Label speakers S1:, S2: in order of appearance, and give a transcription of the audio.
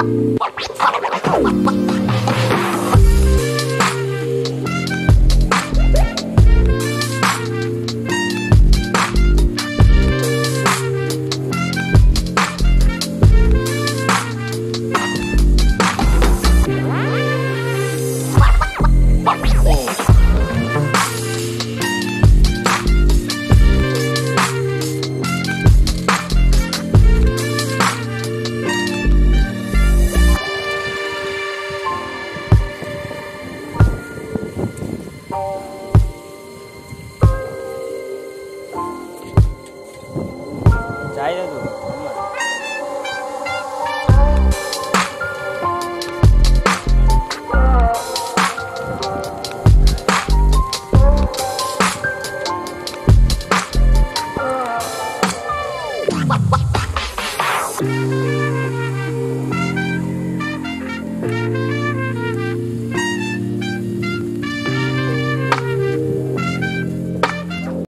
S1: Fuck, fuck, fuck. Trái đó rồi đúng you.